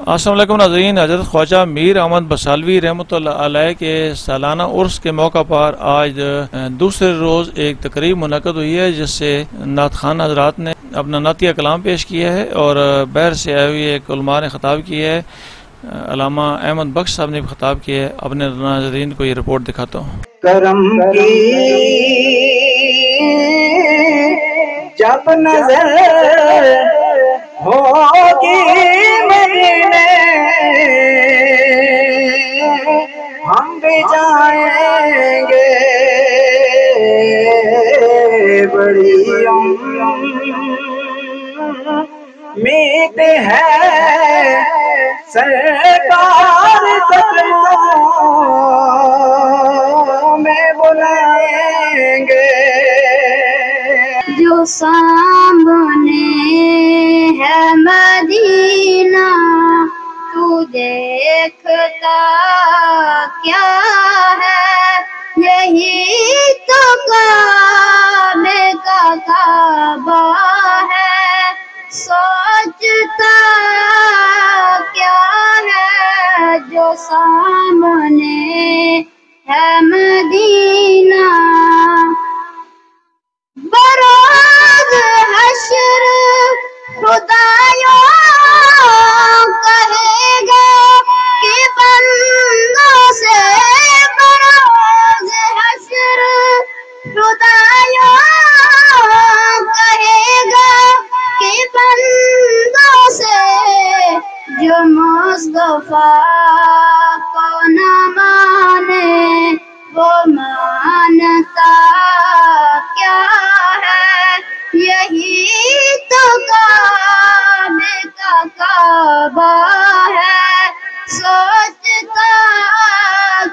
असलम नाजरीन, हज़रत ख्वाजा मीर अहमद बसालवी रहमत के सालाना उर्स के मौका पर आज दूसरे रोज़ एक तकरीब मुनद हुई है, जिससे नात खान हजरात ने अपना नातिया कलाम पेश किया है और बहर से आए हुए एक उलमा ने खताब किया है। अलामा अहमद बख्श साहब ने भी खताब किया है। अपने नाजरीन को ये रिपोर्ट दिखाता हूँ। करम की जब नज़र होगी बड़ी मीत है सरकार में बुलाएँगे। जो सामने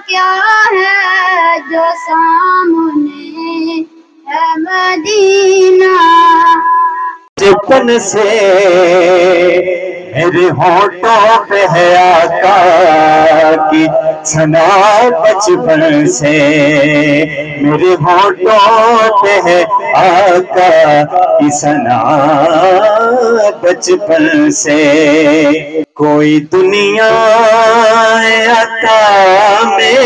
क्या है जो सामने है मदीना? चुपन से मेरे होठों पे है आका की सना बचपन से। मेरे होठों पे है आका की सना बचपन से। कोई दुनिया आता में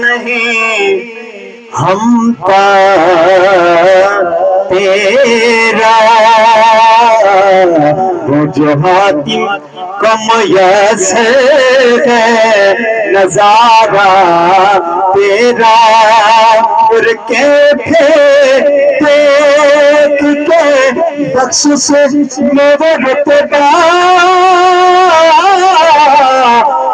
नहीं, हम पा तेरा। वो जो हातिम कम यस है। नज़ारा तेरा उड़ के देख के बख्श से मेरे तेरा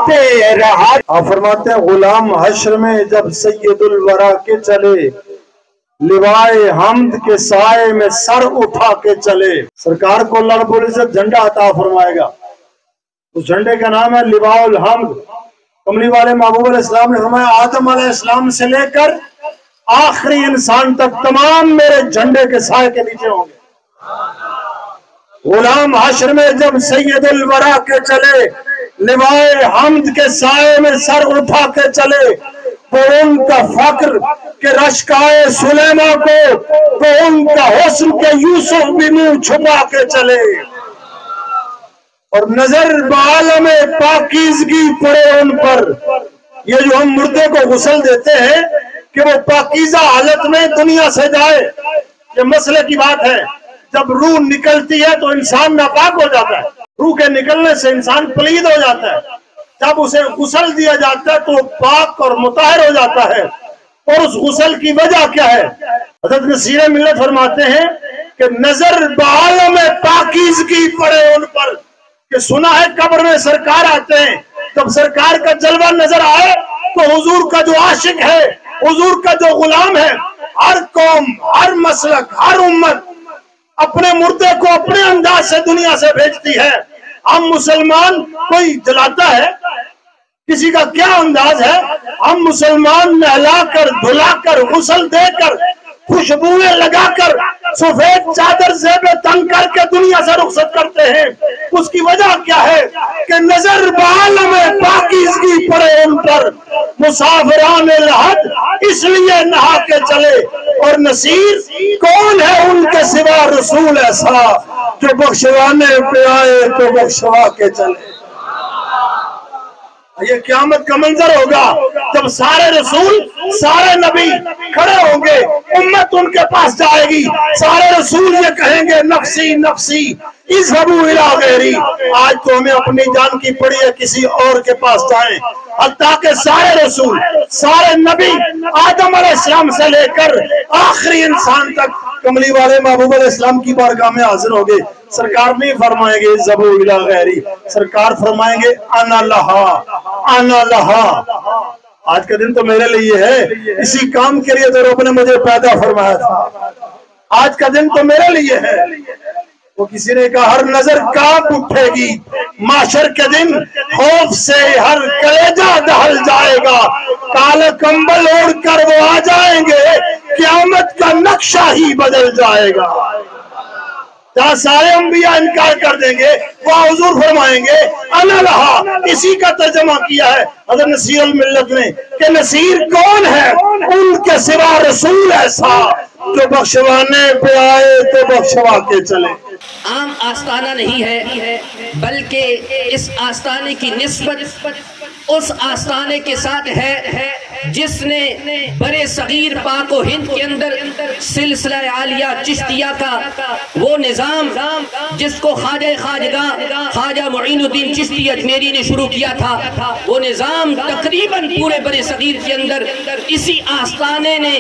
तेरा फरमाते हैं, गुलाम हश्र में जब सैयदुल वरा के चले लिवाए हमद के साय में सर उठा के चले। सरकार को अल्लाह रब्बुल इज़्ज़त झंडा अता फरमाएगा। उस झंडे का नाम है लिवाउल हमद। कमली वाले महबूब इस्लाम ने फरमाया, आदम इस्लाम से लेकर आखिरी इंसान तक तमाम मेरे झंडे के साय के नीचे होंगे। गुलाम हाशर में जब सैयदुल वरा के चले, लिवाए हमद के साय में सर उठा के चले तो उनका फक्र के रशकाए सुलेमा को तो उनका हुस्न के यूसुफ भी मुँह छुपा के चले। और नज़र बाल में पाकिजगी पड़े उन पर। ये जो हम मुर्दे को गुसल देते हैं कि वो पाकिजा हालत में दुनिया से जाए, ये मसले की बात है। जब रूह निकलती है तो इंसान नापाक हो जाता है। रूह के निकलने से इंसान पलीद हो जाता है। जब उसे गुसल दिया जाता है तो पाक और मुताहर हो जाता है। और उस गुसल की वजह क्या है? हज़रत नसीर मिलत फरमाते हैं कि नज़र बालों में पाकिजगी पड़े उन पर कि सुना है कब्र में सरकार आते हैं। जब सरकार का जलवा नज़र आए तो हुजूर का जो आशिक है, हुजूर का जो गुलाम है, हर कौम, हर मसलक, हर उम्मत अपने मुर्दे को अपने अंदाज से दुनिया से भेजती है। हम मुसलमान कोई जलाता है किसी का क्या अंदाज है? हम मुसलमान नहलाकर, धुलाकर, गुसल देकर, खुशबुएँ लगाकर, सफ़ेद चादर से तंग करके दुनिया से रुखसत करते हैं। उसकी वजह क्या है कि नज़र बाल में पाकिजगी पड़े उन पर। मुसाफरान लहद इसलिए नहा के चले। और नसीर कौन है उनके सिवा रसूल ऐसा? जो बख्शवाने पे आए तो बख्शवा के चले। ये क्यामत का मंजर होगा जब सारे रसूल, सारे नबी खड़े होंगे, उम्मत उनके पास जाएगी। सारे रसूल ये कहेंगे, नफसी नफसी इस गैरी। आज तो हमें अपनी जान की पड़ी है, किसी और के पास जाए। ताकि सारे रसूल, सारे नबी, आदम इस्लाम से लेकर आखिरी इंसान तक कमली वाले महबूब इस्लाम की बारगाह में हाजिर हो गए सरकार नहीं फरमाएँगे, जबू गैरी। सरकार फरमाएँगे, अना लहा अना लहा। आज का दिन तो मेरे लिए है इसी काम के लिए तो रब ने मुझे पैदा फरमाया था। आज का दिन तो मेरे लिए है। वो किसी ने कहा, हर नज़र काँप उठेगी। माशर के दिन खौफ से हर कलेजा दहल जाएगा। काले कंबल ओढ़ कर वो आ जाएँगे। क्यामत का नक्शा ही बदल जाएगा। जहाँ सारे अंबिया इनकार कर देंगे वो हजूर फरमाएँगे अनलहा इसी का तर्जमा किया है। अगर नसीर मिल्लत ने कि नसीर कौन है? उनके सिवा रसूल ऐसा जो बख्शवाने पे आए तो बख्शवा के चले। आम आस्ताना नहीं है, बल्कि इस आस्ताने की निस्बत उस आस्थाने के साथ है जिसने बड़े सगीर पाको हिंद के अंदर सिलसिला आलिया चिश्तिया का वो निज़ाम जिसको ख्वाजा खाजगा ख्वाजा मुइनुद्दीन चिश्ती अजमेरी ने शुरू किया था, वो निज़ाम तकरीबन पूरे बड़े सगीर के अंदर इसी आस्थाने ने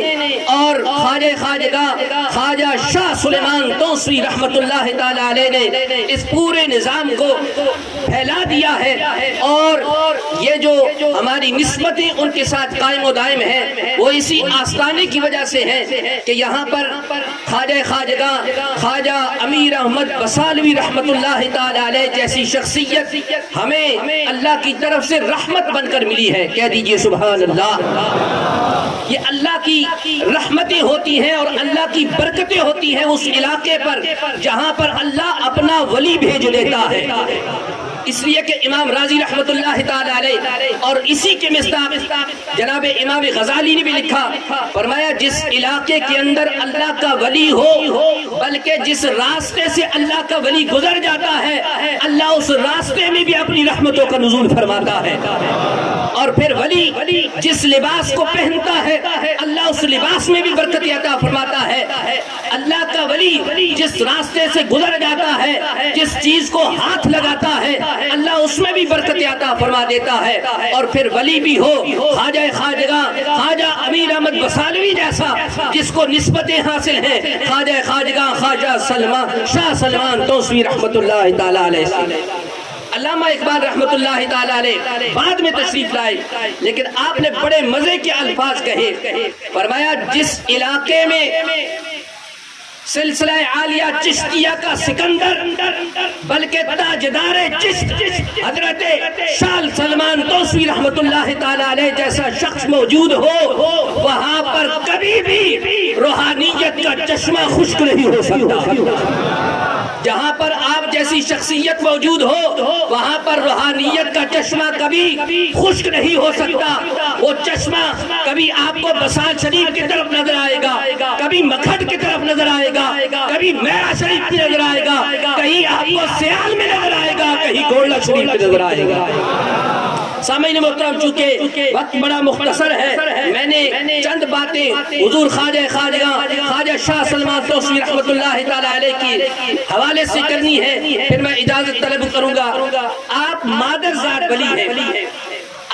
और ख्वाजा खाजगा ख्वाजा शाह सुलेमान तोसरी रहमत ने इस पूरे निज़ाम को फैला दिया है और ये जो हमारी नस्बतें उनके साथ कायम दायम है, वो इसी आस्थाने की वजह से है कि यहाँ पर ख्वाजा खाजगा ख्वाजा अमीर अहमद बसालवी रहमत जैसी शख्सियत हमें अल्लाह की तरफ़ से रहमत बनकर मिली है। कह दीजिए सुबह अल्लाह ये अल्लाह की रहमतें होती हैं और अल्लाह की बरकतें होती हैं उस इलाके पर जहाँ पर अल्लाह अपना वली भेज देता है। इसलिए कि इमाम राज़ी रहमत और इसी के जनाब इमाम गजाली ने भी लिखा, फरमाया, जिस इलाके के अंदर अल्लाह का वली हो बल्कि जिस रास्ते से अल्लाह का वली गुजर जाता है, अल्लाह उस रास्ते में भी अपनी रहमतों का नजूल फरमाता है। और फिर वली जिस लिबास को पहनता है, अल्लाह उस लिबास में भी बरकत अता फरमाता है। अल्लाह का वली जिस रास्ते से गुजर जाता है, जिस चीज़ को हाथ लगाता है, अल्लाह उसमें भी बरकत आता फरमा देता है। और फिर वली भी हो खाजा खाजगा खाजा अमीर अहमद बसालवी जैसा, जिसको नस्बतें हासिल है खाजा खाजगा खाजा सलमान, शाह सलमान तोसवी रहमत अलामा इकबाल रहमत बाद में तशरीफ़ लाए। लेकिन आपने बड़े मज़े के अल्फाज कहे। फरमाया, जिस इलाके में सिलसिला आलिया चिश्तिया का सिकंदर, बल्कि ताजदार चिश्त, हज़रत शाल सलमान तोसी रहमत जैसा शख्स मौजूद हो, वहाँ पर कभी भी रूहानियत का चश्मा खुश्क नहीं हो सकता। जहाँ पर आप जैसी शख्सियत मौजूद हो, वहाँ पर रूहानियत का चश्मा कभी खुश्क नहीं हो सकता। वो चश्मा कभी आपको बसात शरीफ की तरफ़ नज़र आएगा, कभी मखद की तरफ़ नज़र आएगा, कभी मेरा शरीफ की नज़र आएगा, कहीं आपको सियाल में नज़र आएगा, कहीं गोल्डा शरीफ में नज़र आएगा। सामने मोहतरम, चूँकि वक्त बड़ा मुख्तसर है। मैंने चंद बातें हजूर ख्वाजा खाजा ख्वाजा शाह सलमान की हवाले से करनी है, फिर मैं इजाज़त तलब करूँगा। आप मादर जात बली है।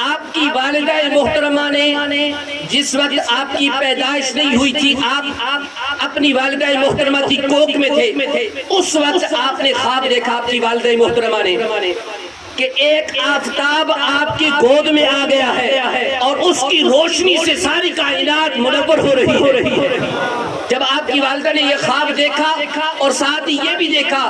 आपकी वालदा मोहतरमा ने जिस वक्त आपकी पैदाइश नहीं हुई थी, आप अपनी वालदा मोहतरमा की कोक में थे। उस वक्त आपने ख्वाब देखा आपकी वालदा मोहतरमा ने कि एक आफताब आपकी गोद में आ गया है और उसकी रोशनी से सारी कायनात मुनवर हो रही हो रही है। जब आपकी वालदा ने ये ख्वाब देखा और साथ ही ये भी देखा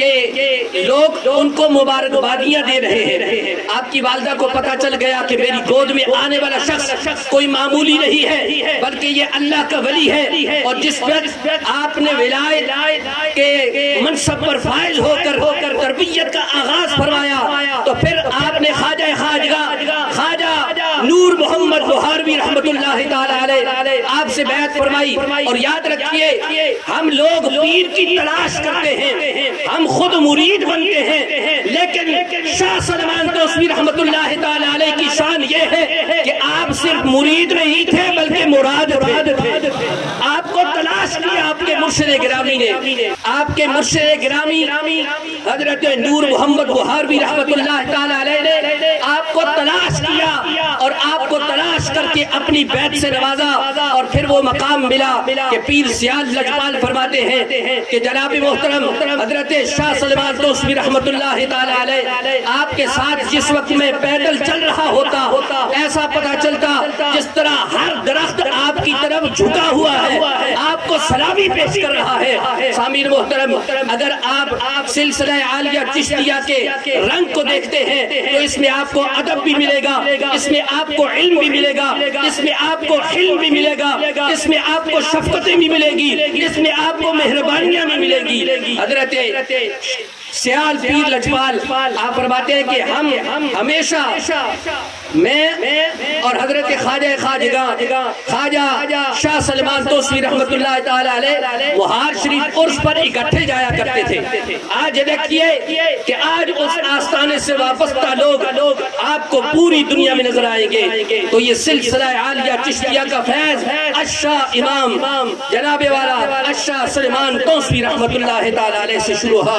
कि लोग उनको मुबारकबादियाँ दे रहे हैं। आपकी वालदा को पता चल गया कि मेरी गोद में आने वाला शख्स कोई मामूली नहीं है बल्कि ये अल्लाह का वली है। और जिस पर आपने विलायत के मनसब पर फायज होकर होकर तरबियत का आगाज़ फरमाया तो फिर आपने खाजा खाजगा खाजा नूर मोहम्मद बुहारवी रहमत आपसे बैत फरमाई और याद रखिए, हम लोग पीर की तलाश करते हैं, हम खुद मुरीद बनते हैं, लेकिन शाह सलमान तो रहमत की शान ये है कि आप सिर्फ़ मुरीद नहीं थे, बल्कि मुराद थे आपको तलाश किया आपके मुर्शद ग्रामी ने। आपके मुर्शद ग्रामी, हज़रत नूर मोहम्मद बुहारवी रहमत ने आपको तलाश किया और आपको तलाश करके अपनी बैत से नवाजा और फिर वो मकाम मिला कि पीर सियाल लजपाल फरमाते हैं कि जनाब मोहतरम हज़रत शाह सलमान दोस्ती रहमत आपके साथ जिस वक्त में पैदल चल रहा होता ऐसा पता चलता जिस तरह हर दरख्त आपकी तरफ़ झुका हुआ है आपको सलामी पेश कर रहा है। सामिर मोहतरम अगर आप, आप सिलसिला आलिया चिश्तिया के रंग को देखते हैं तो इसमें आपको अदब भी मिलेगा इसमें आपको इल्म भी मिलेगा। इसमें आपको हिल भी मिलेगा, इसमें आपको शफकतें भी मिलेगी, इसमें आपको मेहरबानियाँ भी मिलेगी। हज़रत सियाल पीर लजपाल, आप फरमाते हैं कि हम हमेशा मैं और हज़रत ख्वाजा खाजगा ख्वाजा शाह सलमान तो तोसी रहमत वहार शरीफ उर्स पर इकट्ठे जाया करते थे। आज देखिए कि आज उस आस्थाने से वापसता लोग आपको पूरी दुनिया में नज़र आएँगे। तो ये सिलसिला आलिया चिश्तिया का फैज अशा इमाम, जनाबे वाला अशा सलमान तोसी रहमत से शुरू हुआ।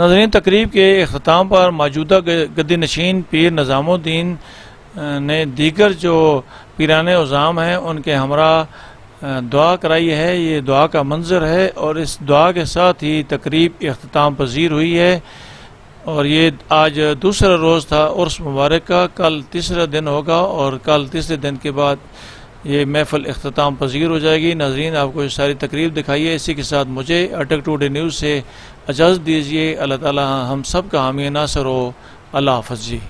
नाजरीन तकरीब के अख्ताम पर मौजूदा गद्दी नशीन पीर निज़ामुद्दीन ने दीगर जो पीरान उज़ाम हैं उनके हमरा दुआ कराई है ये दुआ का मंजर है और इस दुआ के साथ ही तकरीब अख्ताम पजीर हुई है और ये आज दूसरा रोज़ था, उर्स मुबारक का। कल तीसरा दिन होगा और कल तीसरे दिन के बाद ये महफल अख्ताम पजीर हो जाएगी। नाजरीन, आपको ये सारी तकरीब दिखाइए। इसी के साथ मुझे अटक टू डे न्यूज़ से इजाज़त दीजिए। अल्लाह ताला हम सब का हामी नासर हो। अल्लाह हाफ़ जी।